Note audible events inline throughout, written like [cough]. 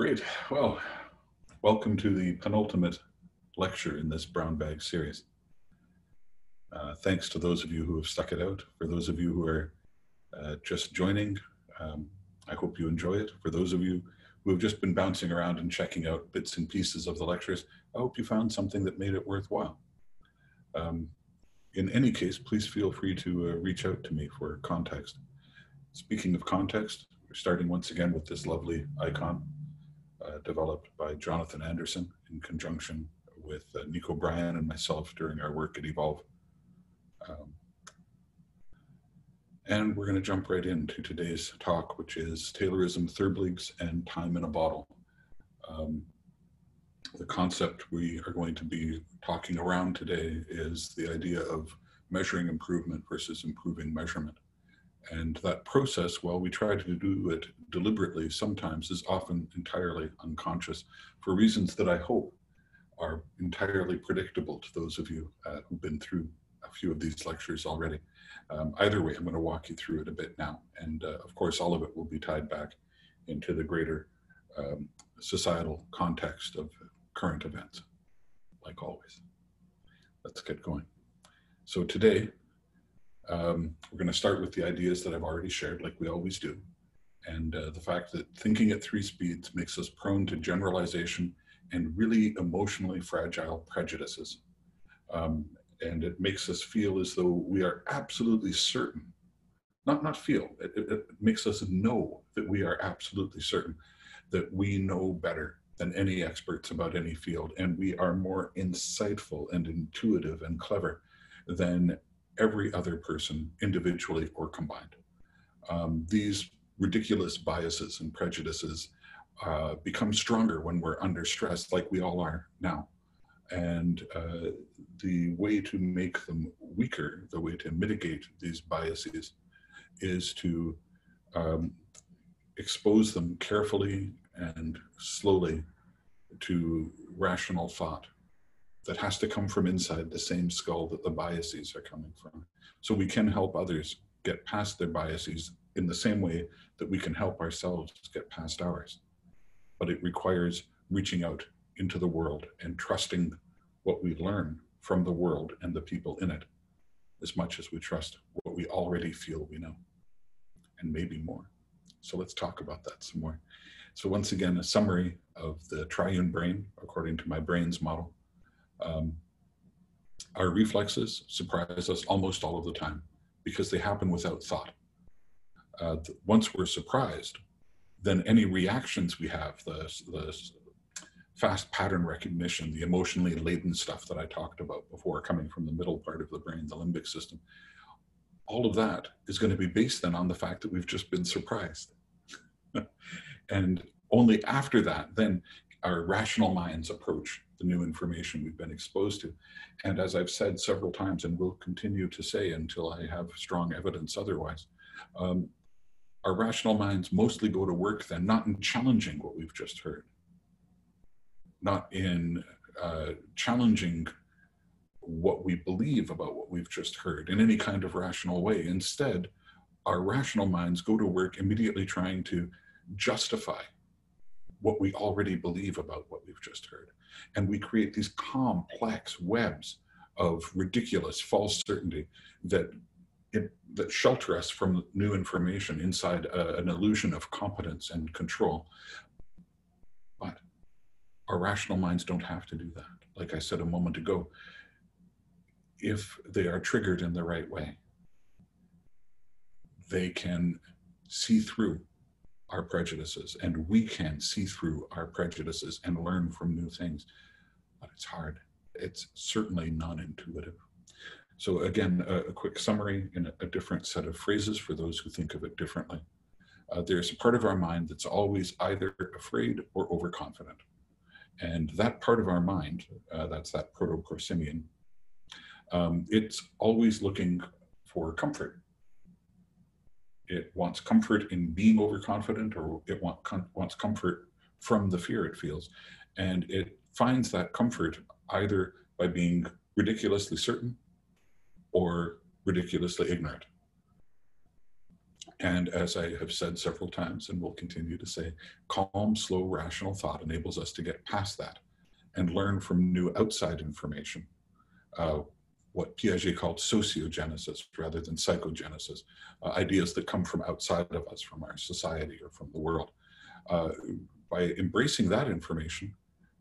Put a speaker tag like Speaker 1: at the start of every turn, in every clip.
Speaker 1: Great. Well, welcome to the penultimate lecture in this brown bag series. Uh, thanks to those of you who have stuck it out. For those of you who are uh, just joining, um, I hope you enjoy it. For those of you who have just been bouncing around and checking out bits and pieces of the lectures, I hope you found something that made it worthwhile. Um, in any case, please feel free to uh, reach out to me for context. Speaking of context, we're starting once again with this lovely icon uh, developed by Jonathan Anderson in conjunction with uh, Nico Bryan and myself during our work at Evolv. Um, and we're going to jump right into today's talk, which is Taylorism, Therbligs, and Time in a Bottle. Um, the concept we are going to be talking around today is the idea of measuring improvement versus improving measurement. And that process, while we try to do it deliberately, sometimes is often entirely unconscious for reasons that I hope are entirely predictable to those of you uh, who've been through a few of these lectures already. Um, either way, I'm going to walk you through it a bit now. And uh, of course, all of it will be tied back into the greater um, societal context of current events, like always. Let's get going. So today, um, we're going to start with the ideas that I've already shared, like we always do. And uh, the fact that thinking at three speeds makes us prone to generalization and really emotionally fragile prejudices. Um, and it makes us feel as though we are absolutely certain, not, not feel, it, it, it makes us know that we are absolutely certain that we know better than any experts about any field. And we are more insightful and intuitive and clever than every other person individually or combined. Um, these ridiculous biases and prejudices uh, become stronger when we're under stress, like we all are now. And uh, the way to make them weaker, the way to mitigate these biases, is to um, expose them carefully and slowly to rational thought that has to come from inside the same skull that the biases are coming from. So we can help others get past their biases in the same way that we can help ourselves get past ours. But it requires reaching out into the world and trusting what we learn from the world and the people in it as much as we trust what we already feel we know and maybe more. So let's talk about that some more. So once again, a summary of the triune brain according to my brain's model. Um, our reflexes surprise us almost all of the time because they happen without thought. Uh, once we're surprised, then any reactions we have, the, the fast pattern recognition, the emotionally laden stuff that I talked about before, coming from the middle part of the brain, the limbic system, all of that is going to be based then on the fact that we've just been surprised. [laughs] and only after that, then our rational minds approach the new information we've been exposed to. And as I've said several times and will continue to say until I have strong evidence otherwise, um, our rational minds mostly go to work then not in challenging what we've just heard, not in uh, challenging what we believe about what we've just heard in any kind of rational way. Instead, our rational minds go to work immediately trying to justify what we already believe about what we've just heard. And we create these complex webs of ridiculous false certainty that it, that shelter us from new information inside a, an illusion of competence and control. But our rational minds don't have to do that. Like I said a moment ago, if they are triggered in the right way, they can see through our prejudices and we can see through our prejudices and learn from new things. But it's hard. It's certainly non-intuitive. So again a, a quick summary in a, a, different set of phrases for those who think of it differently. Uh, there's a part of our mind that's always either afraid or overconfident. And that part of our mind uh, that's that proto-prosimian um, it's always looking for comfort it wants comfort in being overconfident or it want, com wants comfort from the fear it feels. And it finds that comfort either by being ridiculously certain or ridiculously ignorant. And as I have said several times and will continue to say, calm, slow, rational thought enables us to get past that and learn from new outside information, uh, what Piaget called sociogenesis rather than psychogenesis, uh, ideas that come from outside of us, from our society or from the world. Uh, by embracing that information,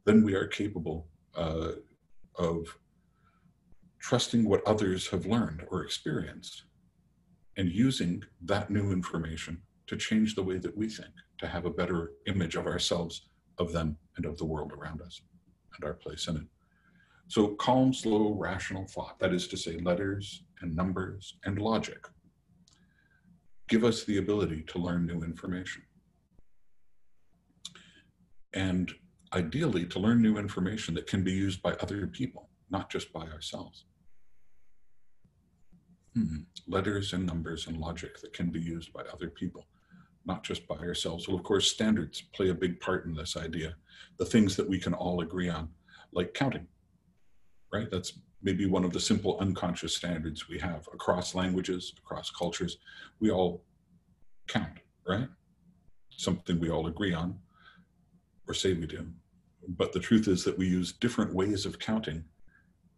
Speaker 1: then we are capable uh, of trusting what others have learned or experienced and using that new information to change the way that we think, to have a better image of ourselves, of them, and of the world around us and our place in it. So calm, slow, rational thought, that is to say letters and numbers and logic, give us the ability to learn new information. And ideally to learn new information that can be used by other people, not just by ourselves. Hmm. Letters and numbers and logic that can be used by other people, not just by ourselves. Well, of course, standards play a big part in this idea. The things that we can all agree on, like counting, right? That's maybe one of the simple unconscious standards we have across languages, across cultures. We all count, right? Something we all agree on or say we do. But the truth is that we use different ways of counting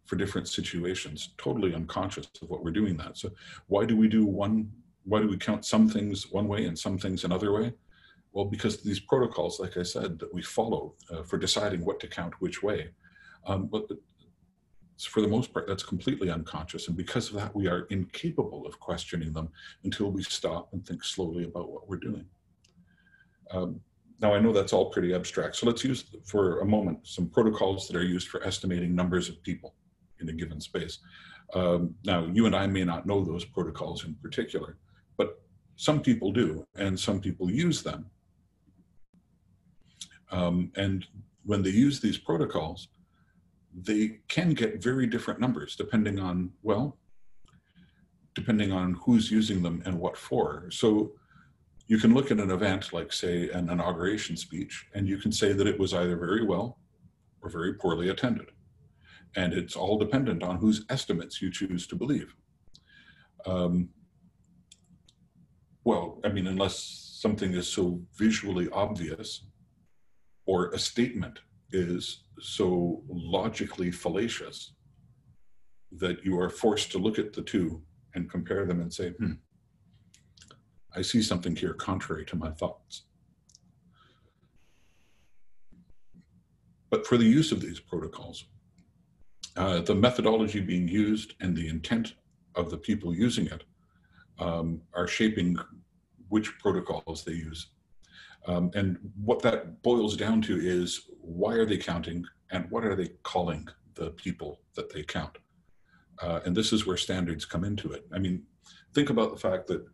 Speaker 1: for different situations, totally unconscious of what we're doing that. So why do we do one, why do we count some things one way and some things another way? Well, because these protocols, like I said, that we follow uh, for deciding what to count which way. Um, but for the most part, that's completely unconscious. And because of that, we are incapable of questioning them until we stop and think slowly about what we're doing. Um, now, I know that's all pretty abstract. So let's use for a moment some protocols that are used for estimating numbers of people in a given space. Um, now, you and I may not know those protocols in particular, but some people do, and some people use them. Um, and when they use these protocols, they can get very different numbers depending on, well, depending on who's using them and what for. So you can look at an event like say an inauguration speech and you can say that it was either very well or very poorly attended and it's all dependent on whose estimates you choose to believe um, well i mean unless something is so visually obvious or a statement is so logically fallacious that you are forced to look at the two and compare them and say hmm I see something here contrary to my thoughts. But for the use of these protocols, uh, the methodology being used and the intent of the people using it um, are shaping which protocols they use. Um, and what that boils down to is why are they counting and what are they calling the people that they count? Uh, and this is where standards come into it. I mean, think about the fact that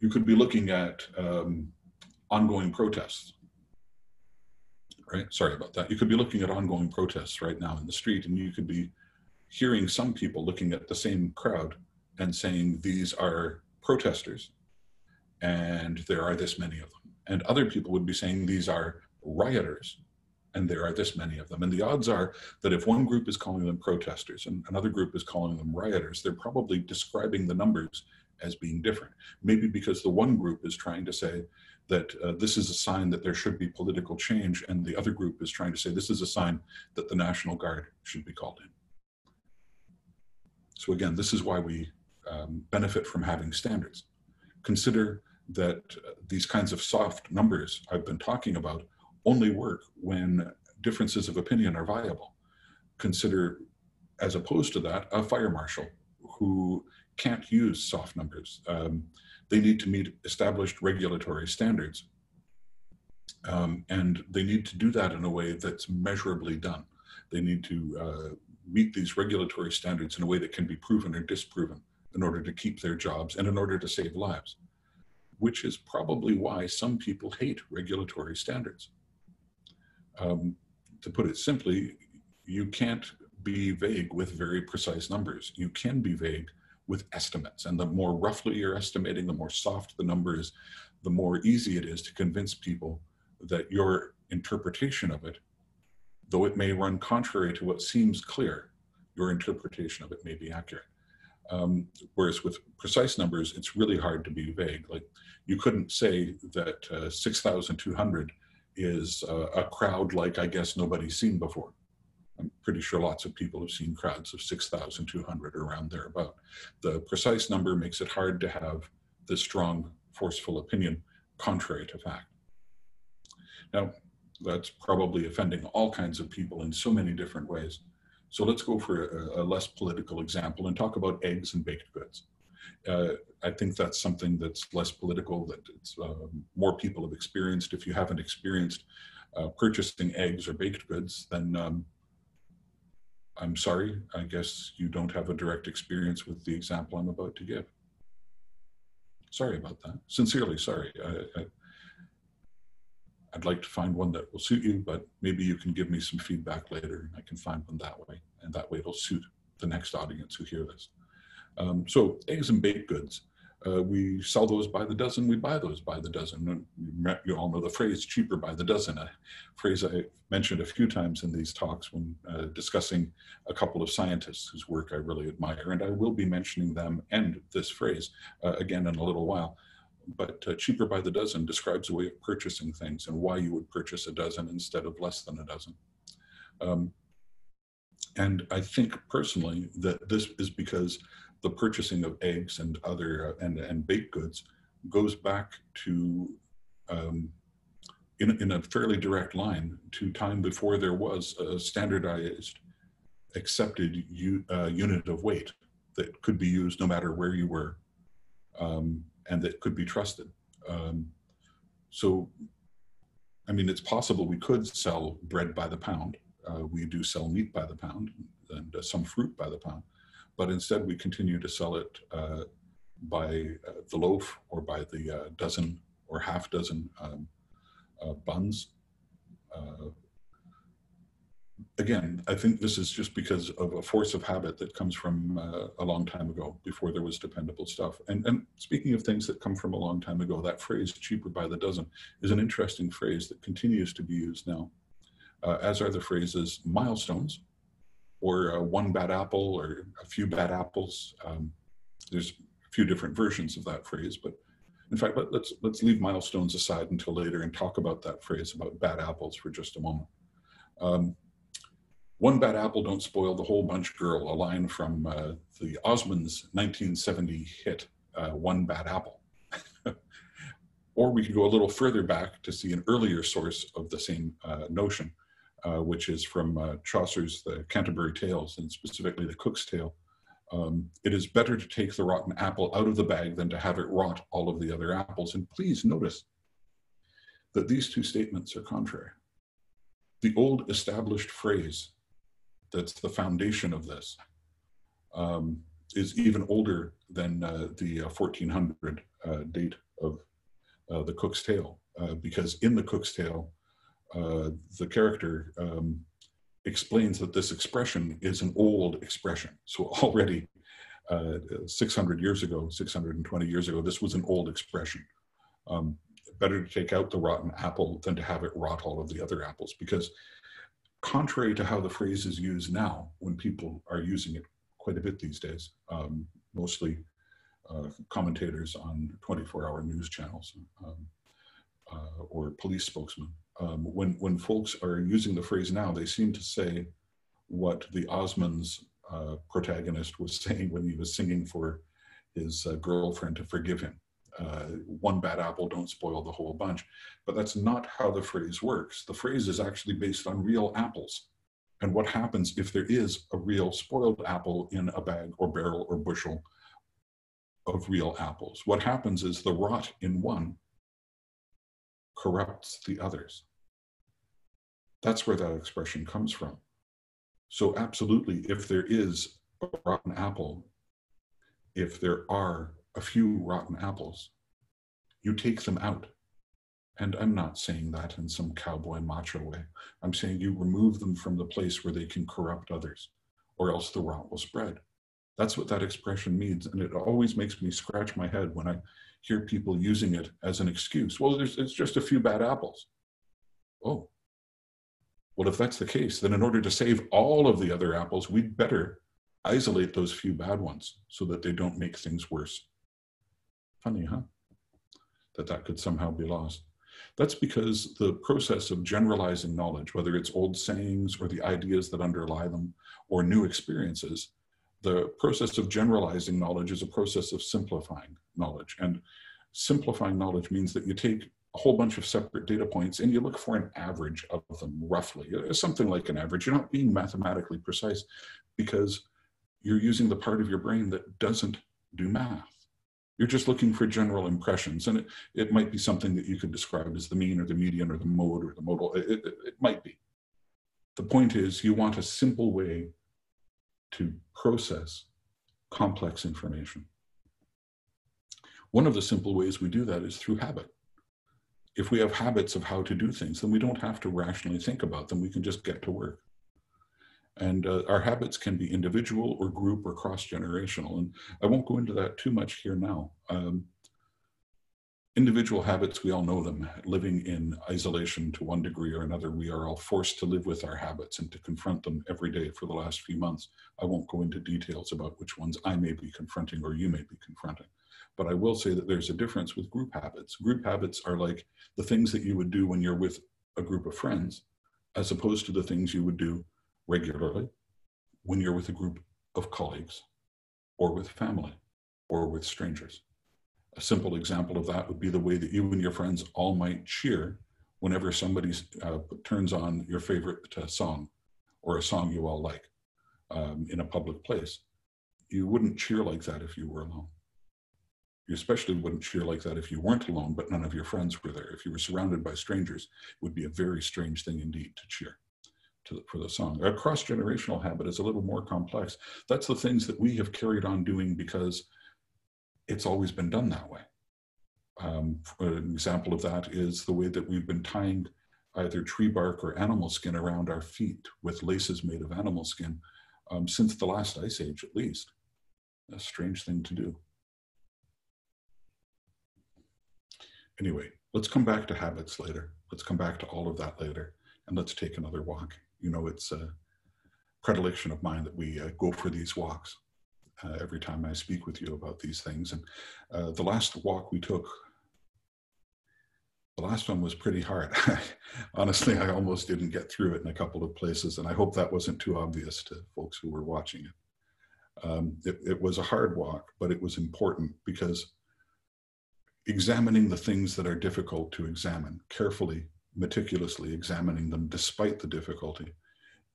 Speaker 1: you could be looking at um, ongoing protests, right? Sorry about that. You could be looking at ongoing protests right now in the street, and you could be hearing some people looking at the same crowd and saying these are protesters, and there are this many of them. And other people would be saying these are rioters, and there are this many of them. And the odds are that if one group is calling them protesters and another group is calling them rioters, they're probably describing the numbers as being different. Maybe because the one group is trying to say that uh, this is a sign that there should be political change, and the other group is trying to say this is a sign that the National Guard should be called in. So again, this is why we um, benefit from having standards. Consider that these kinds of soft numbers I've been talking about only work when differences of opinion are viable. Consider, as opposed to that, a fire marshal who can't use soft numbers. Um, they need to meet established regulatory standards. Um, and they need to do that in a way that's measurably done. They need to uh, meet these regulatory standards in a way that can be proven or disproven in order to keep their jobs and in order to save lives, which is probably why some people hate regulatory standards. Um, to put it simply, you can't be vague with very precise numbers. You can be vague with estimates. And the more roughly you're estimating, the more soft the number is, the more easy it is to convince people that your interpretation of it, though it may run contrary to what seems clear, your interpretation of it may be accurate. Um, whereas with precise numbers, it's really hard to be vague. Like you couldn't say that uh, 6,200 is uh, a crowd like I guess nobody's seen before. I'm pretty sure lots of people have seen crowds of 6,200 around there about. The precise number makes it hard to have this strong, forceful opinion contrary to fact. Now, that's probably offending all kinds of people in so many different ways. So let's go for a, a less political example and talk about eggs and baked goods. Uh, I think that's something that's less political, that uh, more people have experienced. If you haven't experienced uh, purchasing eggs or baked goods, then um, I'm sorry, I guess you don't have a direct experience with the example I'm about to give. Sorry about that. Sincerely sorry. I, I, I'd like to find one that will suit you, but maybe you can give me some feedback later and I can find one that way. And that way it'll suit the next audience who hear this. Um, so eggs and baked goods, uh, we sell those by the dozen, we buy those by the dozen. You all know the phrase cheaper by the dozen, a phrase I mentioned a few times in these talks when uh, discussing a couple of scientists whose work I really admire. And I will be mentioning them and this phrase uh, again in a little while but uh, cheaper by the dozen describes a way of purchasing things and why you would purchase a dozen instead of less than a dozen. Um, and I think personally that this is because the purchasing of eggs and other uh, and, and baked goods goes back to um, in, in a fairly direct line to time before there was a standardized accepted u, uh, unit of weight that could be used no matter where you were. Um, and that could be trusted. Um, so, I mean, it's possible we could sell bread by the pound. Uh, we do sell meat by the pound and uh, some fruit by the pound, but instead we continue to sell it uh, by uh, the loaf or by the uh, dozen or half dozen um, uh, buns again, I think this is just because of a force of habit that comes from uh, a long time ago, before there was dependable stuff. And, and speaking of things that come from a long time ago, that phrase cheaper by the dozen is an interesting phrase that continues to be used now, uh, as are the phrases milestones or uh, one bad apple or a few bad apples. Um, there's a few different versions of that phrase, but in fact, let, let's, let's leave milestones aside until later and talk about that phrase about bad apples for just a moment. Um, one bad apple don't spoil the whole bunch girl, a line from uh, the Osmonds 1970 hit, uh, One Bad Apple. [laughs] or we could go a little further back to see an earlier source of the same uh, notion, uh, which is from uh, Chaucer's The Canterbury Tales, and specifically the Cook's Tale. Um, it is better to take the rotten apple out of the bag than to have it rot all of the other apples. And please notice that these two statements are contrary. The old established phrase that's the foundation of this, um, is even older than uh, the uh, 1400 uh, date of uh, the Cook's Tale, uh, because in the Cook's Tale, uh, the character um, explains that this expression is an old expression. So already 600 years ago, 620 years ago, this was an old expression. Um, better to take out the rotten apple than to have it rot all of the other apples because contrary to how the phrase is used now, when people are using it quite a bit these days, um, mostly uh, commentators on 24-hour news channels um, uh, or police spokesmen. Um, when, when folks are using the phrase now, they seem to say what the Osmonds uh, protagonist was [laughs] saying when he was singing for his uh, girlfriend to forgive him uh, one bad apple don't spoil the whole bunch. But that's not how the phrase works. The phrase is actually based on real apples. And what happens if there is a real spoiled apple in a bag or barrel or bushel of real apples? What happens is the rot in one corrupts the others. That's where that expression comes from. So, absolutely, if there is a rotten apple, if there are a few rotten apples. You take them out. And I'm not saying that in some cowboy macho way. I'm saying you remove them from the place where they can corrupt others, or else the rot will spread. That's what that expression means. And it always makes me scratch my head when I hear people using it as an excuse. Well, there's, it's just a few bad apples. Oh, well, if that's the case, then in order to save all of the other apples, we'd better isolate those few bad ones so that they don't make things worse. Funny, huh? That that could somehow be lost. That's because the process of generalizing knowledge, whether it's old sayings or the ideas that underlie them or new experiences, the process of generalizing knowledge is a process of simplifying knowledge. And simplifying knowledge means that you take a whole bunch of separate data points and you look for an average of them roughly, uh, something like an average. You're not being mathematically precise because you're using the part of your brain that doesn't do math. You're just looking for general impressions. And it, it might be something that you could describe as the mean or the median or the mode or the modal. It, it, it might be. The point is you want a simple way to process complex information. One of the simple ways we do that is through habit. If we have habits of how to do things, then we don't have to rationally think about them. We can just get to work. And uh, our habits can be individual or group or cross generational. And I won't go into that too much here now. Um, individual habits, we all know them. Living in isolation to one degree or another, we are all forced to live with our habits and to confront them every day for the last few months. I won't go into details about which ones I may be confronting or you may be confronting. But I will say that there's a difference with group habits. Group habits are like the things that you would do when you're with a group of friends, as opposed to the things you would do regularly when you're with a group of colleagues or with family or with strangers. A simple example of that would be the way that you and your friends all might cheer whenever somebody uh, turns on your favorite uh, song or a song you all like um, in a public place. You wouldn't cheer like that if you were alone. You especially wouldn't cheer like that if you weren't alone, but none of your friends were there. If you were surrounded by strangers, it would be a very strange thing indeed to cheer to, for the song. A cross generational habit is a little more complex. That's the things that we have carried on doing because it's always been done that way. Um, an example of that is the way that we've been tying either tree bark or animal skin around our feet with laces made of animal skin um, since the last ice age, at least. A strange thing to do. Anyway, let's come back to habits later. Let's come back to all of that later and let's take another walk you know, it's a predilection of mine that we uh, go for these walks uh, every time I speak with you about these things. And uh, the last walk we took, the last one was pretty hard. [laughs] Honestly, I almost didn't get through it in a couple of places, and I hope that wasn't too obvious to folks who were watching it. Um, it, it was a hard walk, but it was important because examining the things that are difficult to examine carefully meticulously examining them despite the difficulty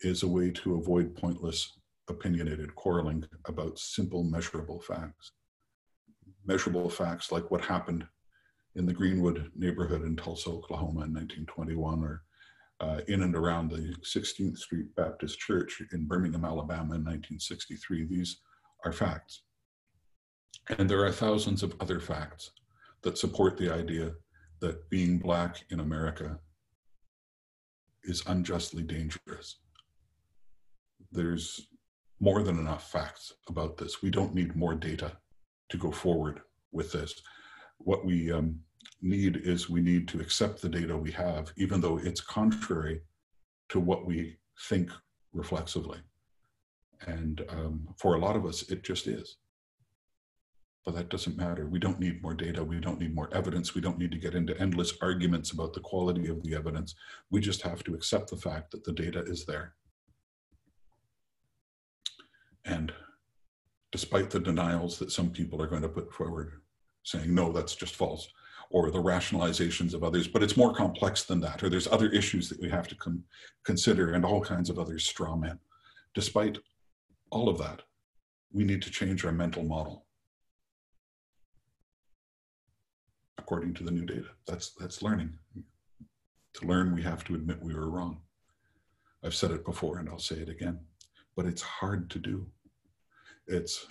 Speaker 1: is a way to avoid pointless opinionated quarreling about simple measurable facts. Measurable facts like what happened in the Greenwood neighborhood in Tulsa, Oklahoma in 1921, or uh, in and around the 16th Street Baptist Church in Birmingham, Alabama in 1963. These are facts. And there are thousands of other facts that support the idea that being Black in America is unjustly dangerous. There's more than enough facts about this. We don't need more data to go forward with this. What we um, need is we need to accept the data we have, even though it's contrary to what we think reflexively. And um, for a lot of us, it just is. But that doesn't matter. We don't need more data. We don't need more evidence. We don't need to get into endless arguments about the quality of the evidence. We just have to accept the fact that the data is there. And despite the denials that some people are going to put forward, saying, no, that's just false, or the rationalizations of others, but it's more complex than that, or there's other issues that we have to con consider and all kinds of other straw men. Despite all of that, we need to change our mental model. According to the new data. That's, that's learning. To learn, we have to admit we were wrong. I've said it before and I'll say it again, but it's hard to do. It's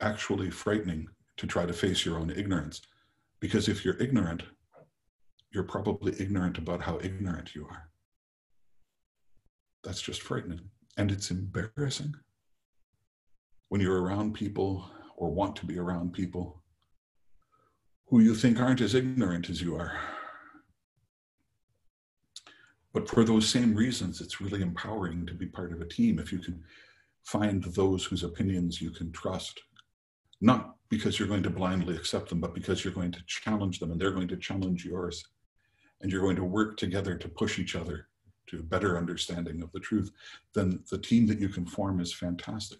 Speaker 1: actually frightening to try to face your own ignorance because if you're ignorant, you're probably ignorant about how ignorant you are. That's just frightening. And it's embarrassing when you're around people or want to be around people who you think aren't as ignorant as you are. But for those same reasons, it's really empowering to be part of a team if you can find those whose opinions you can trust, not because you're going to blindly accept them, but because you're going to challenge them and they're going to challenge yours. And you're going to work together to push each other to a better understanding of the truth, then the team that you can form is fantastic.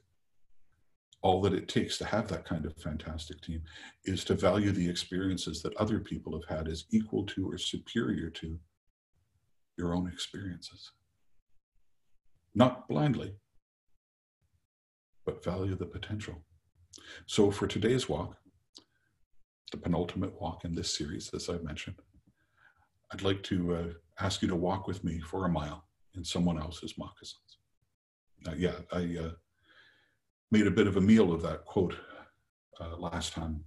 Speaker 1: All that it takes to have that kind of fantastic team is to value the experiences that other people have had as equal to or superior to your own experiences. Not blindly, but value the potential. So for today's walk, the penultimate walk in this series, as I mentioned, I'd like to uh, ask you to walk with me for a mile in someone else's moccasins. Uh, yeah, I uh, made a bit of a meal of that quote uh, last time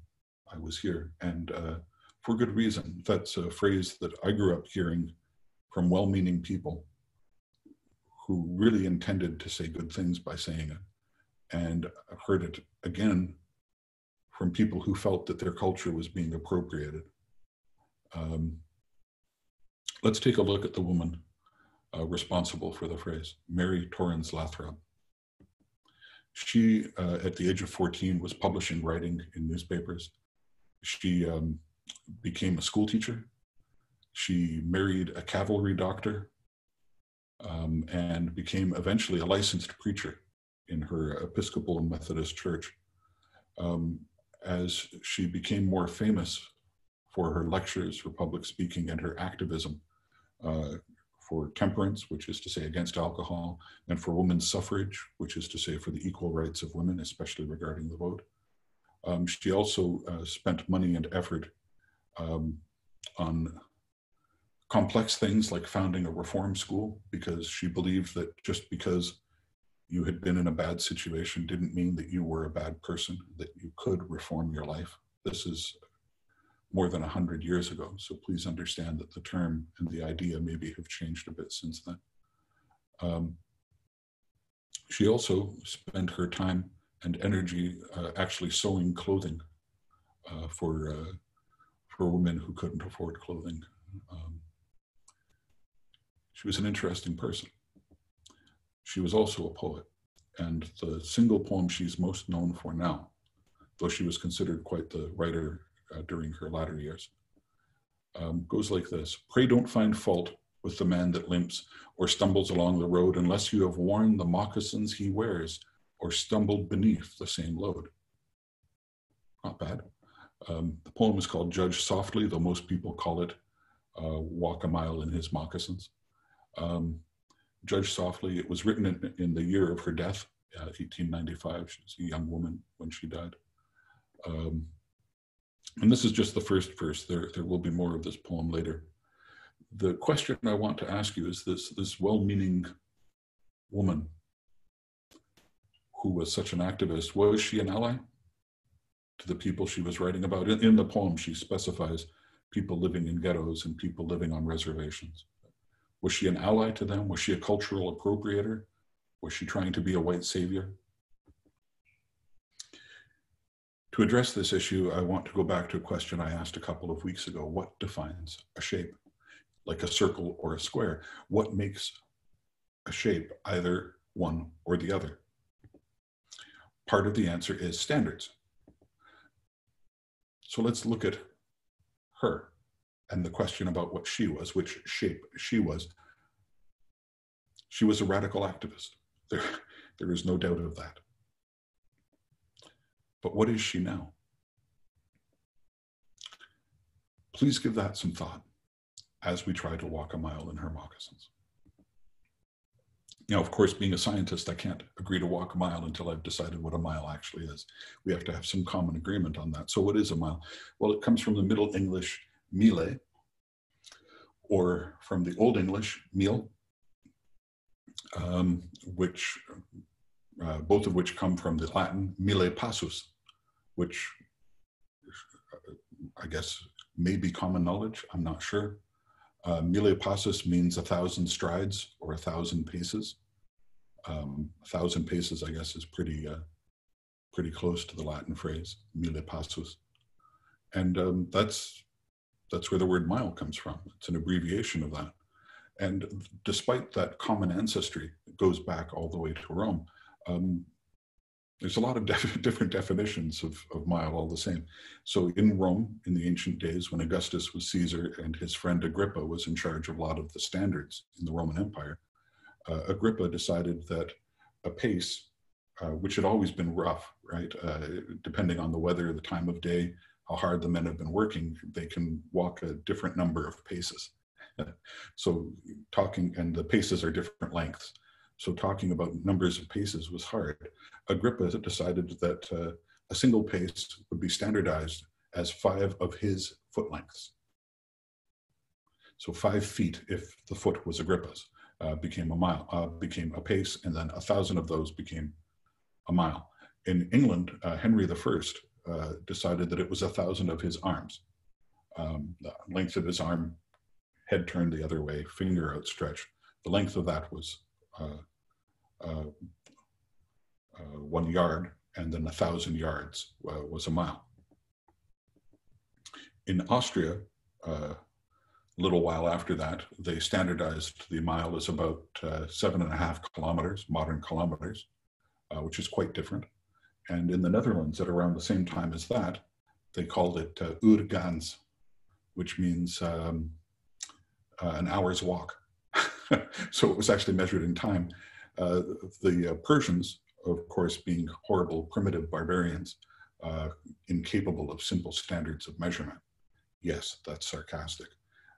Speaker 1: I was here, and uh, for good reason. That's a phrase that I grew up hearing from well meaning people who really intended to say good things by saying it. And I've heard it again from people who felt that their culture was being appropriated. Um, let's take a look at the woman uh, responsible for the phrase, Mary Torrans Lathrap. She, uh, at the age of 14, was publishing writing in newspapers. She um, became a school teacher. She married a cavalry doctor um, and became eventually a licensed preacher in her Episcopal and Methodist church. Um, as she became more famous for her lectures, for public speaking, and her activism uh, for temperance, which is to say against alcohol, and for women's suffrage, which is to say for the equal rights of women, especially regarding the vote. Um, she also uh, spent money and effort um, on complex things like founding a reform school because she believed that just because you had been in a bad situation didn't mean that you were a bad person, that you could reform your life. This is more than 100 years ago, so please understand that the term and the idea maybe have changed a bit since then. Um, she also spent her time and energy uh, actually sewing clothing uh, for, uh, for women who couldn't afford clothing. Um, she was an interesting person. She was also a poet, and the single poem she's most known for now, though she was considered quite the writer uh, during her latter years, um, goes like this Pray don't find fault with the man that limps or stumbles along the road unless you have worn the moccasins he wears or stumbled beneath the same load. Not bad. Um, the poem is called Judge Softly, though most people call it uh, Walk a Mile in His Moccasins. Um, Judge Softly, it was written in, in the year of her death, uh, 1895. She was a young woman when she died. Um, and this is just the first verse. There, there will be more of this poem later. The question I want to ask you is this, this well-meaning woman who was such an activist, was she an ally to the people she was writing about? In, in the poem, she specifies people living in ghettos and people living on reservations. Was she an ally to them? Was she a cultural appropriator? Was she trying to be a white savior? To address this issue, I want to go back to a question I asked a couple of weeks ago. What defines a shape, like a circle or a square? What makes a shape either one or the other? Part of the answer is standards. So let's look at her and the question about what she was, which shape she was. She was a radical activist. There, there is no doubt of that. But what is she now? Please give that some thought as we try to walk a mile in her moccasins. Now, of course, being a scientist, I can't agree to walk a mile until I've decided what a mile actually is. We have to have some common agreement on that. So what is a mile? Well, it comes from the Middle English mile, or from the Old English meal, um, which uh, both of which come from the Latin mille passus, which I guess may be common knowledge. I'm not sure. Uh, mille passus means a thousand strides or a thousand paces. Um, a thousand paces, I guess, is pretty uh, pretty close to the Latin phrase mille passus, and um, that's that's where the word mile comes from. It's an abbreviation of that. And despite that common ancestry, it goes back all the way to Rome. Um, there's a lot of [laughs] def- different definitions of, of mile all the same. So in Rome, in the ancient days, when Augustus was Caesar and his friend Agrippa was in charge of a lot of the standards in the Roman Empire, uh, Agrippa decided that a pace, uh, which had always been rough, right, uh, depending on the weather, the time of day, how hard the men have been working, they can walk a different number of paces. [laughs] so talking, and the paces are different lengths. So talking about numbers of paces was hard. Agrippa decided that uh, a single pace would be standardized as five of his foot lengths. So five feet if the foot was Agrippa's uh, became a mile, uh, became a pace, and then a thousand of those became a mile. In England, uh, Henry I uh, decided that it was a thousand of his arms. Um, the length of his arm, head turned the other way, finger outstretched. The length of that was uh, uh, uh, one yard, and then a thousand yards uh, was a mile. In Austria, a little while after that, they standardized the mile as about seven and a half kilometers, modern kilometers, which is quite different. And in the Netherlands, at around the same time as that, they called it uh, Uurgaans, which means um, uh, an hour's walk. [laughs] so it was actually measured in time. Uh, the uh, Persians, of course, being horrible, primitive barbarians, uh, incapable of simple standards of measurement. Yes, that's sarcastic.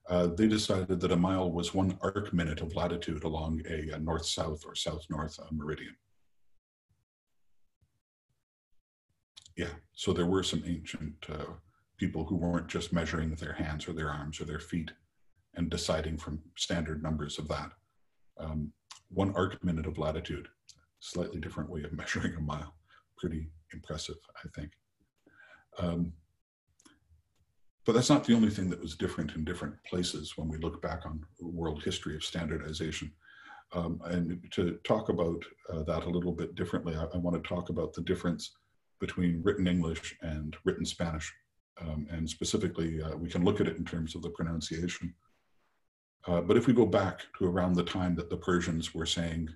Speaker 1: Uh, they decided that a mile was one arc minute of latitude along a, a north-south or south-north meridian. Yeah, so there were some ancient people who weren't just measuring with their hands or their arms or their feet and deciding from standard numbers of that. Um, one arc minute of latitude, slightly different way of [laughs] measuring a mile. Pretty impressive, I think. Um, but that's not the only thing that was different in different places when we look back on world history of standardization. Um, and to talk about uh, that a little bit differently, I, I, want to talk about the difference between written English and written Spanish. Um, and specifically, uh, we can look at it in terms of the pronunciation. Uh, but if we go back to around the time that the Persians were saying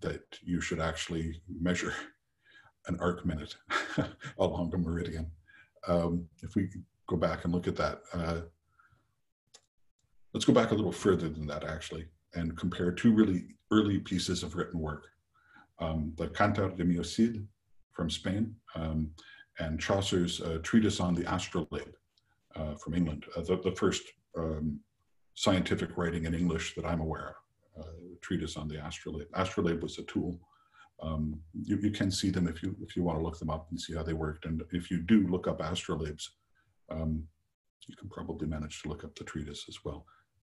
Speaker 1: that you should actually measure an arc minute [laughs] along a meridian, um, if we go back and look at that, uh, let's go back a little further than that actually and compare two really early pieces of written work. Um, the Cantar de Mio Cid from Spain um, and Chaucer's uh, treatise on the astrolabe uh, from England, uh, the, the, first um, scientific writing in English that I'm aware of. Uh, treatise on the astrolabe. Astrolabe was a tool. Um, you, you, can see them if you if you want to look them up and see how they worked. And if you do look up astrolabes, um, you can probably manage to look up the treatise as well.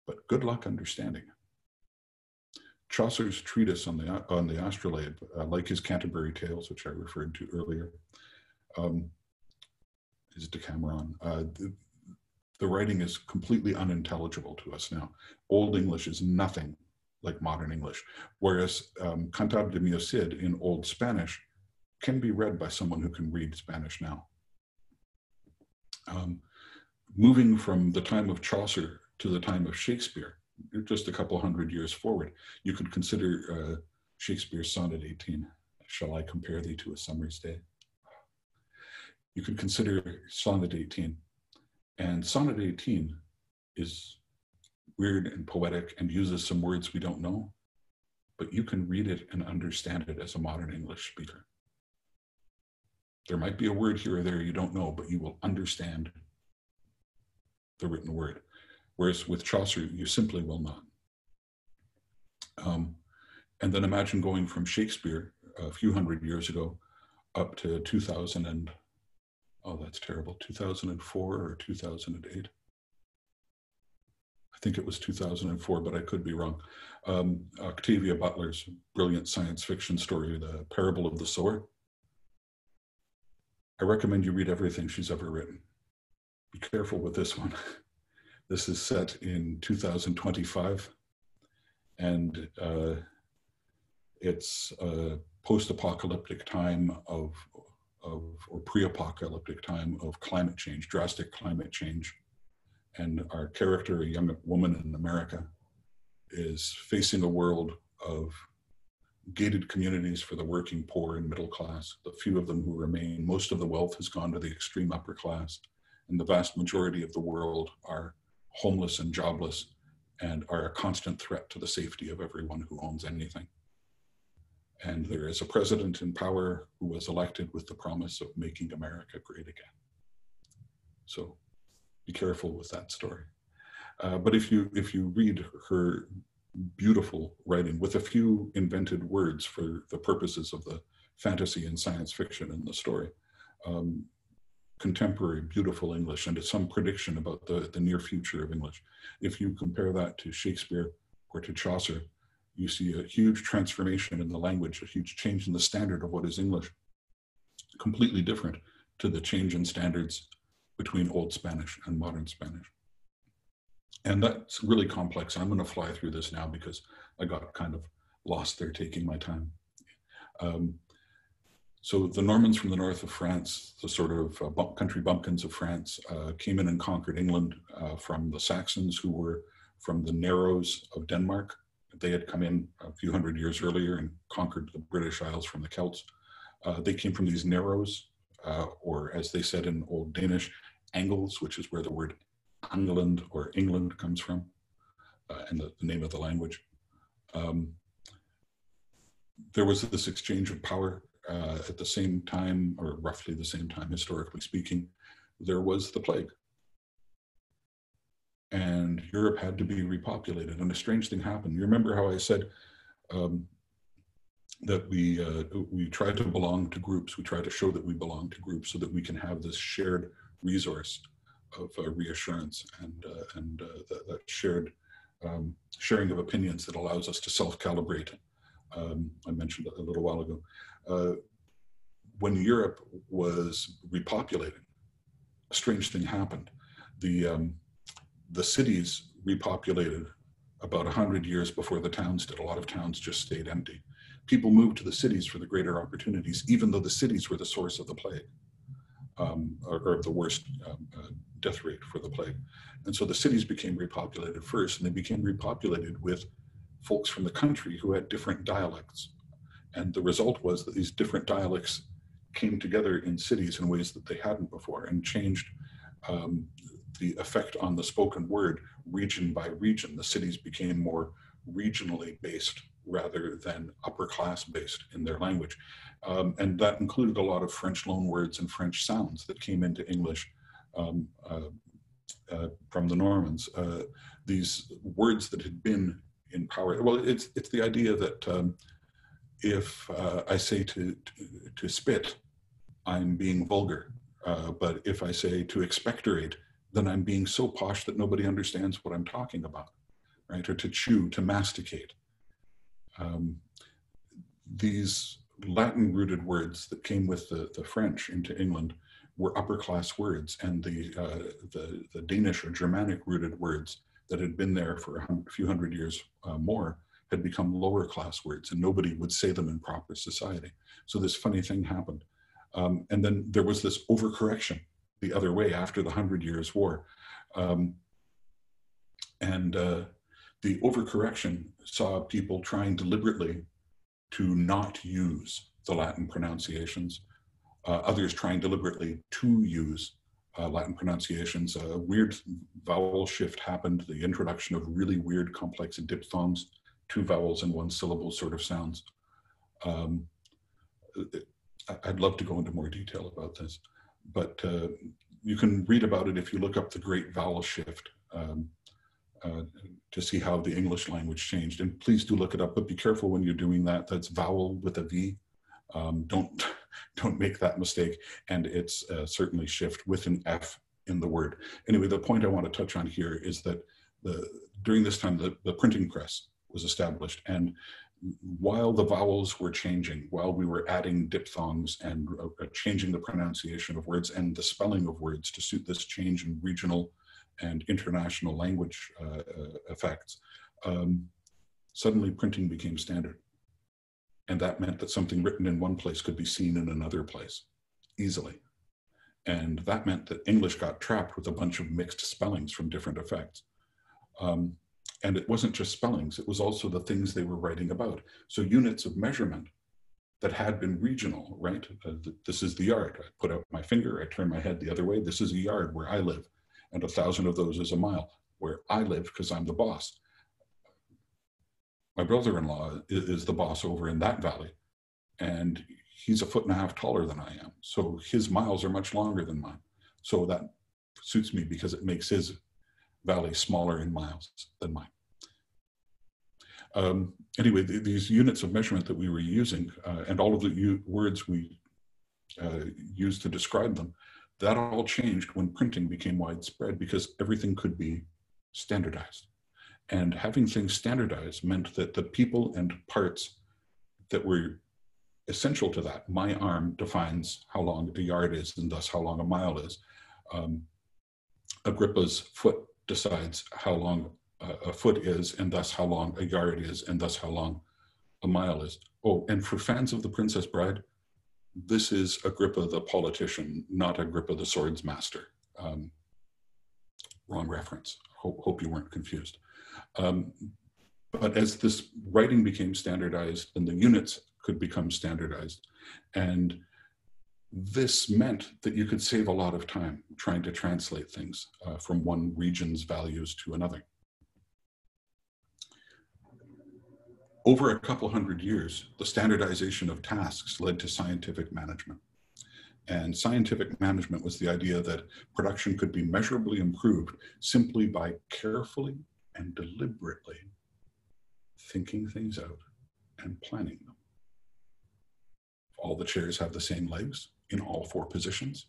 Speaker 1: But good luck understanding. Chaucer's treatise on the on the astrolabe, uh, like his Canterbury Tales, which I referred to earlier, um, is Decameron. Uh, the, writing is completely unintelligible to us now. Old English is nothing like modern English, whereas um, de Mio Cid in Old Spanish can be read by someone who can read Spanish now. Um, moving from the time of Chaucer to the time of Shakespeare, just a couple hundred years forward, you could consider uh, Shakespeare's Sonnet 18. Shall I compare thee to a summer's day? You could consider Sonnet 18 and Sonnet 18 is weird and poetic and uses some words we don't know, but you can read it and understand it as a modern English speaker. There might be a word here or there you don't know, but you will understand the written word. Whereas with Chaucer, you simply will not. Um, and then imagine going from Shakespeare a few hundred years ago up to 2000 and oh, that's terrible, 2004 or 2008. I think it was 2004, but I could be wrong. Um, Octavia Butler's brilliant science fiction story, The Parable of the Sower. I recommend you read everything she's ever written. Be careful with this one. [laughs] this is set in 2025, and uh, it's a post-apocalyptic time of of or pre-apocalyptic time of climate change, drastic climate change. And our character, a young woman in America, is facing a world of gated communities for the working poor and middle class, the few of them who remain. Most of the wealth has gone to the extreme upper class, and the vast majority of the world are homeless and jobless and are a constant threat to the safety of everyone who owns anything. And there is a president in power who was elected with the promise of making America great again. So be careful with that story. Uh, but if you if you read her beautiful writing with a few invented words for the purposes of the fantasy and science fiction in the story, um, contemporary beautiful English and some prediction about the, the near future of English. If you compare that to Shakespeare or to Chaucer, you see a huge transformation in the language, a huge change in the standard of what is English, completely different to the change in standards between Old Spanish and Modern Spanish. And that's really complex. I'm going to fly through this now because I got kind of lost there taking my time. Um, so the Normans from the north of France, the sort of uh, bump, country bumpkins of France, uh, came in and conquered England uh, from the Saxons who were from the Narrows of Denmark. They had come in a few hundred years earlier and conquered the British Isles from the Celts. Uh, they came from these Narrows, uh, or as they said in Old Danish, Angles, which is where the word England or England comes from, uh, and the, the, name of the language. Um, there was this exchange of power uh, at the same time, or roughly the same time, historically speaking, there was the plague. And Europe had to be repopulated. And a strange thing happened. You remember how I said um, that we, uh, we try to belong to groups, we try to show that we belong to groups so that we can have this shared resource of uh, reassurance and, uh, and uh, that, that, shared um, sharing of opinions that allows us to self-calibrate. Um, I mentioned a little while ago. Uh, when Europe was repopulating, a strange thing happened. The, um, the cities repopulated about 100 years before the towns did. A lot of towns just stayed empty. People moved to the cities for the greater opportunities, even though the cities were the source of the plague um, or, or, the worst um, uh, death rate for the plague. And so the cities became repopulated first, and they became repopulated with folks from the country who had different dialects. And the result was that these different dialects came together in cities in ways that they hadn't before and changed um, the effect on the spoken word region by region. The cities became more regionally based rather than upper class based in their language. Um, and that included a lot of French loanwords and French sounds that came into English um, uh, uh, from the Normans. Uh, these words that had been in power, well, it's, it's the idea that um, if uh, I say to, to, to, spit, I'm being vulgar. Uh, but if I say to expectorate, then I'm being so posh that nobody understands what I'm talking about, right? Or to chew, to masticate. Um, these Latin rooted words that came with the, the French into England were upper class words, and the, uh, the, the, Danish or Germanic rooted words that had been there for a few hundred years uh, more had become lower class words, and nobody would say them in proper society. So this funny thing happened. Um, and then there was this overcorrection the other way after the Hundred Years' War. Um, and uh, the overcorrection saw people trying deliberately to not use the Latin pronunciations, uh, others trying deliberately to use uh, Latin pronunciations. A weird vowel shift happened, the introduction of really weird complex diphthongs, two vowels and one syllable sort of sounds. Um, I'd love to go into more detail about this, but uh, you can read about it if you look up the Great Vowel Shift. Um, uh, to see how the English language changed. And please do look it up, but be careful when you're doing that. That's vowel with a V. Um, don't, [laughs] don't make that mistake. And it's uh, certainly shift with an F in the word. Anyway, the point I want to touch on here is that the, during this time, the, the printing press was established. And while the vowels were changing, while we were adding diphthongs and uh, changing the pronunciation of words and the spelling of words to suit this change in regional and international language uh, uh, effects, um, suddenly printing became standard. And that meant that something written in one place could be seen in another place easily. And that meant that English got trapped with a bunch of mixed spellings from different effects. Um, And it wasn't just spellings, it was also the things they were writing about. So units of measurement that had been regional, right? Uh, th this is the yard. I put out my finger, I turn my head the other way. This is a yard where I live. And a thousand of those is a mile where I live because I'm the boss. My brother-in-law is, is the boss over in that valley. And he's a foot and a half taller than I am. So his miles are much longer than mine. So that suits me because it makes his valley smaller in miles than mine. Um, anyway, th these units of measurement that we were using uh, and all of the words we uh, used to describe them, that all changed when printing became widespread because everything could be standardized. And having things standardized meant that the people and parts that were essential to that, my arm defines how long a yard is and thus how long a mile is. Um, Agrippa's foot decides how long a foot is and thus how long a yard is and thus how long a mile is. Oh, and for fans of The Princess Bride, this is Agrippa the politician, not Agrippa the swords master. Um, wrong reference. Hope, hope, you weren't confused. Um, but as this writing became standardized and the units could become standardized, and this meant that you could save a lot of time trying to translate things uh, from one region's values to another. Over a couple hundred years, the standardization of tasks led to scientific management. And scientific management was the idea that production could be measurably improved simply by carefully and deliberately thinking things out and planning them. All the chairs have the same legs in all four positions.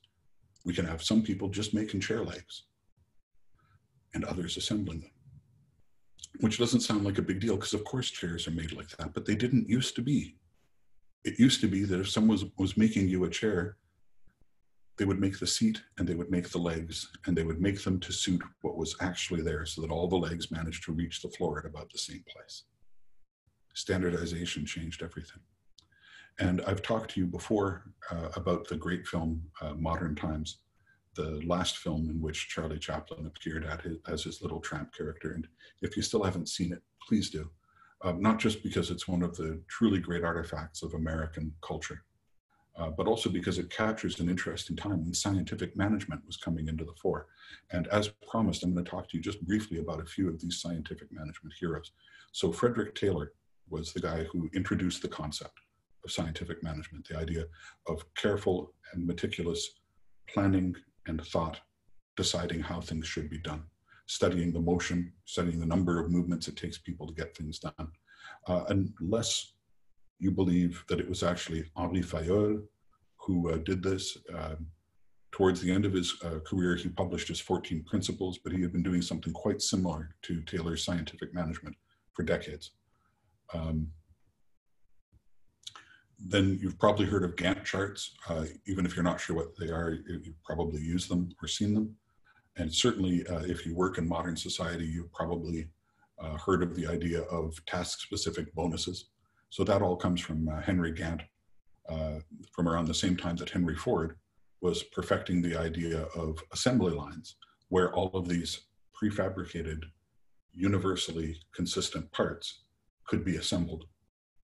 Speaker 1: We can have some people just making chair legs and others assembling them which doesn't sound like a big deal because of course chairs are made like that, but they didn't used to be. It used to be that if someone was, was making you a chair, they would make the seat and they would make the legs and they would make them to suit what was actually there so that all the legs managed to reach the floor at about the same place. Standardization changed everything. And I've talked to you before uh, about the great film uh, Modern Times the last film in which Charlie Chaplin appeared at his, as his little tramp character. And if you still haven't seen it, please do. Uh, not just because it's one of the truly great artifacts of American culture, uh, but also because it captures an interesting time when scientific management was coming into the fore. And as promised, I'm going to talk to you just briefly about a few of these scientific management heroes. So Frederick Taylor was the guy who introduced the concept of scientific management, the idea of careful and meticulous planning and thought deciding how things should be done, studying the motion, studying the number of movements it takes people to get things done. Uh, unless you believe that it was actually Henri Fayol who uh, did this. Uh, towards the end of his uh, career, he published his 14 principles, but he had been doing something quite similar to Taylor's scientific management for decades. Um, then you've probably heard of Gantt charts. Uh, even if you're not sure what they are, you've probably used them or seen them. And certainly uh, if you work in modern society, you've probably uh, heard of the idea of task-specific bonuses. So that all comes from uh, Henry Gantt uh, from around the same time that Henry Ford was perfecting the idea of assembly lines, where all of these prefabricated, universally consistent parts could be assembled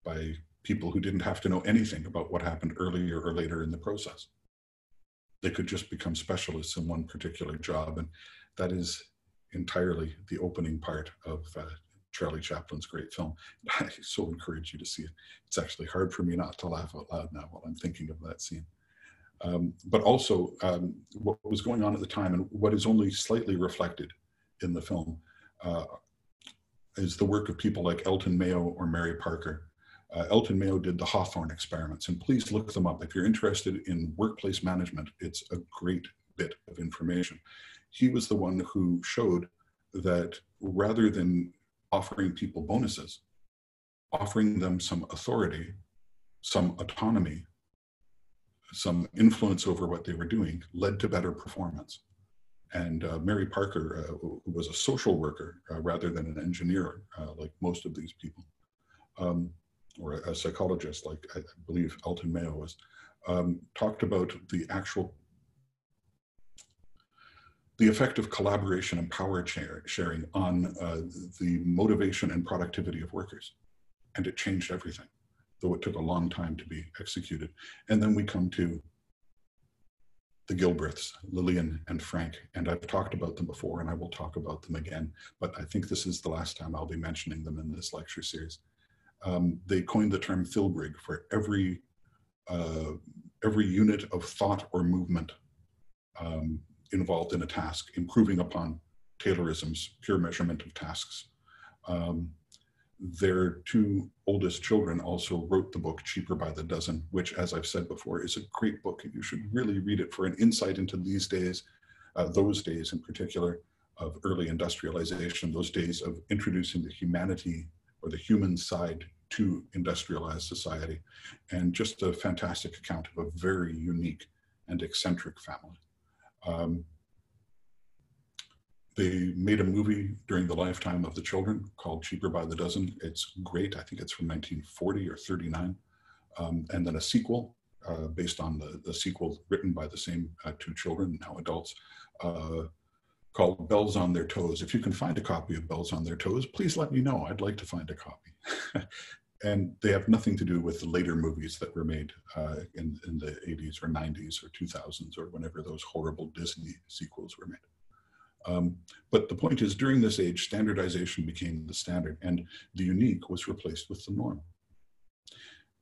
Speaker 1: by people who didn't have to know anything about what happened earlier or later in the process. They could just become specialists in one particular job. And that is entirely the opening part of uh, Charlie Chaplin's great film. [laughs] I so encourage you to see it. It's actually hard for me not to laugh out loud now while I'm thinking of that scene. Um, but also um, what was going on at the time and what is only slightly reflected in the film uh, is the work of people like Elton Mayo or Mary Parker, uh, Elton Mayo did the Hawthorne experiments, and please look them up. If you're interested in workplace management, it's a great bit of information. He was the one who showed that rather than offering people bonuses, offering them some authority, some autonomy, some influence over what they were doing led to better performance. And uh, Mary Parker, uh, who was a social worker uh, rather than an engineer, uh, like most of these people, um, or a psychologist like I believe Elton Mayo was, um, talked about the actual the effect of collaboration and power sharing on uh, the motivation and productivity of workers. And it changed everything, though it took a long time to be executed. And then we come to the Gilbreths, Lillian and Frank, and I've talked about them before and I will talk about them again, but I think this is the last time I'll be mentioning them in this lecture series. Um, they coined the term Therblig for every, uh, every unit of thought or movement um, involved in a task, improving upon Taylorism's pure measurement of tasks. Um, their two oldest children also wrote the book Cheaper by the Dozen, which, as I've said before, is a great book. You should really read it for an insight into these days, uh, those days in particular, of early industrialization, those days of introducing the humanity or the human side to industrialized society, and just a fantastic account of a very unique and eccentric family. Um, they made a movie during the lifetime of the children called Cheaper by the Dozen. It's great. I think it's from 1940 or 39. Um, and then a sequel uh, based on the, the sequel written by the same uh, two children, now adults, uh, called Bells on Their Toes. If you can find a copy of Bells on Their Toes, please let me know. I'd like to find a copy. [laughs] and they have nothing to do with the later movies that were made uh, in, in the 80s or 90s or 2000s or whenever those horrible Disney sequels were made. Um, but the point is, during this age, standardization became the standard, and the unique was replaced with the norm.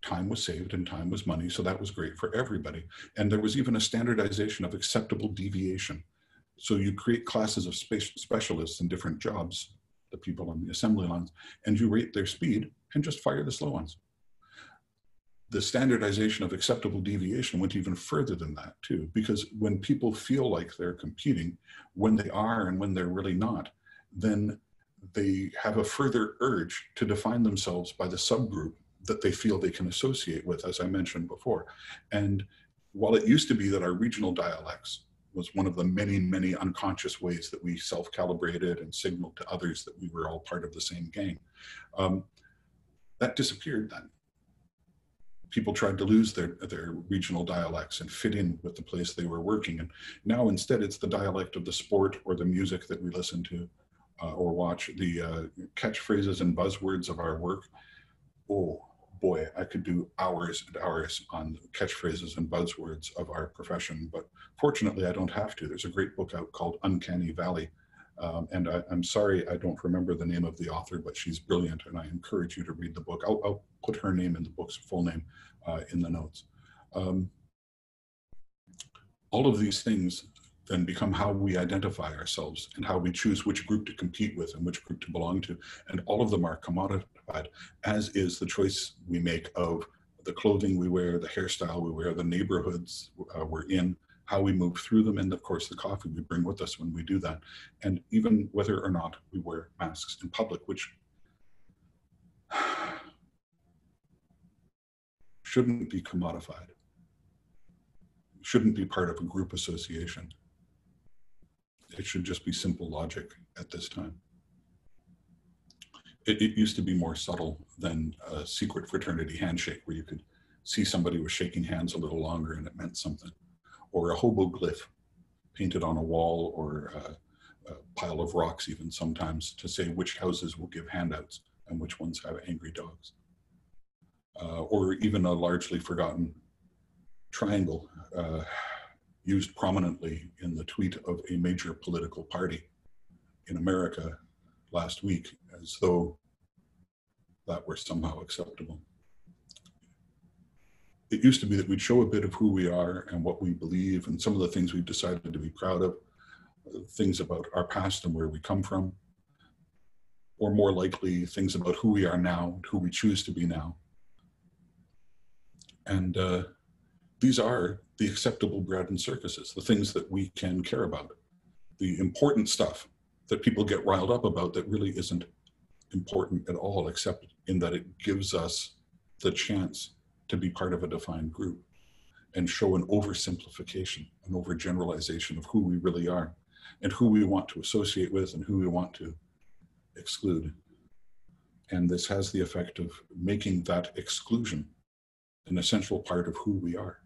Speaker 1: Time was saved and time was money, so that was great for everybody. And there was even a standardization of acceptable deviation. So you create classes of specialists in different jobs, the people on the assembly lines, and you rate their speed and just fire the slow ones the standardization of acceptable deviation went even further than that too, because when people feel like they're competing, when they are and when they're really not, then they have a further urge to define themselves by the subgroup that they feel they can associate with, as I mentioned before. And while it used to be that our regional dialects was one of the many, many unconscious ways that we self-calibrated and signaled to others that we were all part of the same gang, um, that disappeared then people tried to lose their, their regional dialects and fit in with the place they were working. And now instead it's the dialect of the sport or the music that we listen to uh, or watch, the uh, catchphrases and buzzwords of our work. Oh boy, I could do hours and hours on catchphrases and buzzwords of our profession, but fortunately I don't have to. There's a great book out called Uncanny Valley. Um, and I, am sorry, I don't remember the name of the author, but she's brilliant, and I encourage you to read the book. I'll, I'll put her name in the book's full name uh, in the notes. Um, all of these things then become how we identify ourselves and how we choose which group to compete with and which group to belong to. And all of them are commodified, as is the choice we make of the clothing we wear, the hairstyle we wear, the neighborhoods uh, we're in, how we move through them, and of course the coffee we bring with us when we do that. And even whether or not we wear masks in public, which [sighs] shouldn't be commodified, shouldn't be part of a group association. It should just be simple logic at this time. It, it, used to be more subtle than a secret fraternity handshake where you could see somebody was shaking hands a little longer and it meant something. Or a hoboglyph painted on a wall or a, a pile of rocks even sometimes to say which houses will give handouts and which ones have angry dogs uh, or even a largely forgotten triangle uh, used prominently in the tweet of a major political party in America last week, as though that were somehow acceptable. It used to be that we'd show a bit of who we are and what we believe and some of the things we've decided to be proud of, things about our past and where we come from, or more likely things about who we are now, and who we choose to be now. And uh, these are the acceptable bread and circuses, the things that we can care about, the important stuff that people get riled up about that really isn't important at all, except in that it gives us the chance to be part of a defined group and show an oversimplification, an overgeneralization of who we really are and who we want to associate with and who we want to exclude. And this has the effect of making that exclusion an essential part of who we are.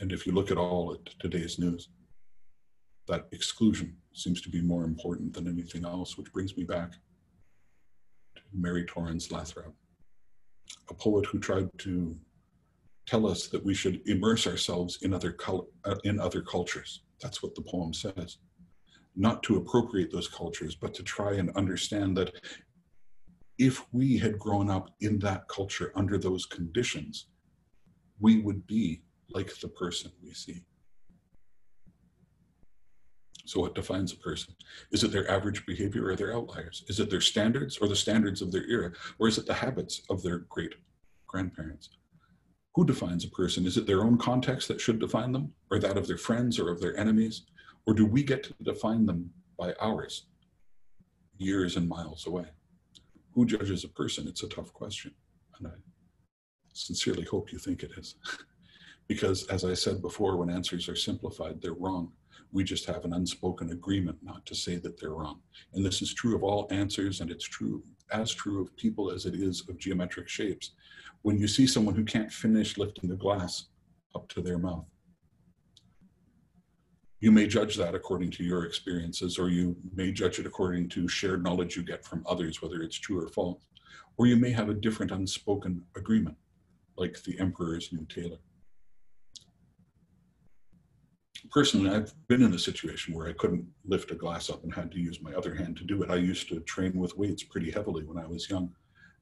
Speaker 1: And if you look at all at today's news, that exclusion seems to be more important than anything else, which brings me back to Mary Torrans Lathrap, a poet who tried to tell us that we should immerse ourselves in other, uh, in other cultures. That's what the poem says. Not to appropriate those cultures, but to try and understand that if we had grown up in that culture under those conditions, we would be like the person we see. So what defines a person? Is it their average behavior or their outliers? Is it their standards or the standards of their era? Or is it the habits of their great grandparents? Who defines a person? Is it their own context that should define them or that of their friends or of their enemies? Or do we get to define them by ours, years and miles away? Who judges a person? It's a tough question. And I sincerely hope you think it is. [laughs] because as I said before, when answers are simplified, they're wrong. We just have an unspoken agreement not to say that they're wrong. And this is true of all answers, and it's true as true of people as it is of geometric shapes. When you see someone who can't finish lifting the glass up to their mouth, you may judge that according to your experiences, or you may judge it according to shared knowledge you get from others, whether it's true or false. Or you may have a different unspoken agreement, like the emperor's new tailor personally, I've been in a situation where I couldn't lift a glass up and had to use my other hand to do it. I used to train with weights pretty heavily when I was young.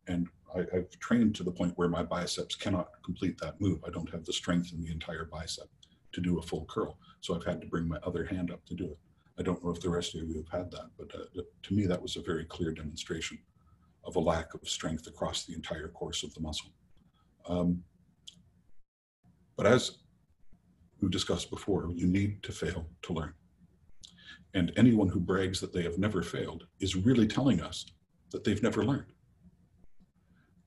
Speaker 1: And I, have trained to the point where my biceps cannot complete that move. I don't have the strength in the entire bicep to do a full curl. So I've had to bring my other hand up to do it. I don't know if the rest of you have had that, but uh, to me, that was a very clear demonstration of a lack of strength across the entire course of the muscle. Um, but as we've discussed before, you need to fail to learn. And anyone who brags that they have never failed is really telling us that they've never learned.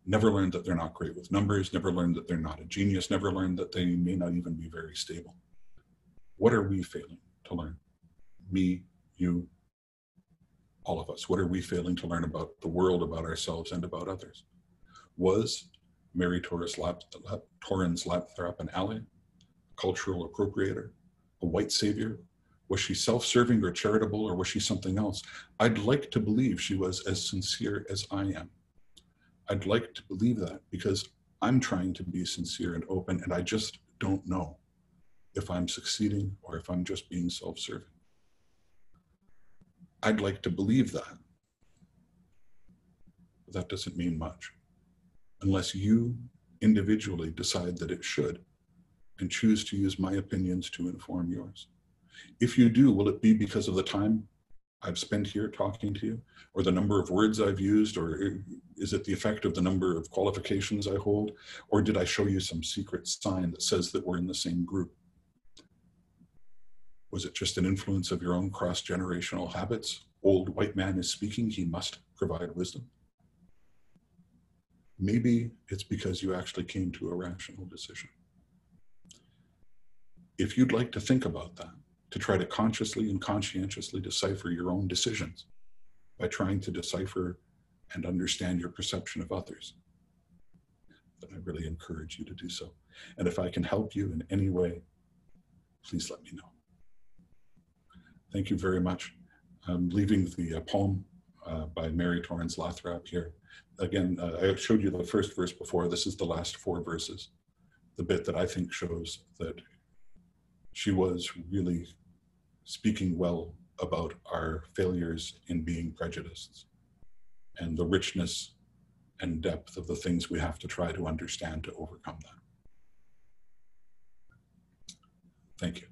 Speaker 1: Never learned that they're not great with numbers, never learned that they're not a genius, never learned that they may not even be very stable. What are we failing to learn? Me, you, all of us. What are we failing to learn about the world, about ourselves, and about others? Was Mary Torres Lap, Lap, Torrans Lathrap an ally? Cultural appropriator, a white savior? Was she self serving or charitable, or was she something else? I'd like to believe she was as sincere as I am. I'd like to believe that because I'm trying to be sincere and open, and I just don't know if I'm succeeding or if I'm just being self serving. I'd like to believe that. But that doesn't mean much unless you individually decide that it should and choose to use my opinions to inform yours. If you do, will it be because of the time I've spent here talking to you, or the number of words I've used, or is it the effect of the number of qualifications I hold, or did I show you some secret sign that says that we're in the same group? Was it just an influence of your own cross generational habits? Old white man is speaking, he must provide wisdom. Maybe it's because you actually came to a rational decision if you'd like to think about that, to try to consciously and conscientiously decipher your own decisions by trying to decipher and understand your perception of others, then I really encourage you to do so. And if I can help you in any way, please let me know. Thank you very much. I'm leaving the uh, poem uh, by Mary Torrans Lathrap here. Again, uh, I showed you the first verse before. This is the last four verses. The bit that I think shows that she was really speaking well about our failures in being prejudiced and the richness and depth of the things we have to try to understand to overcome that. Thank you.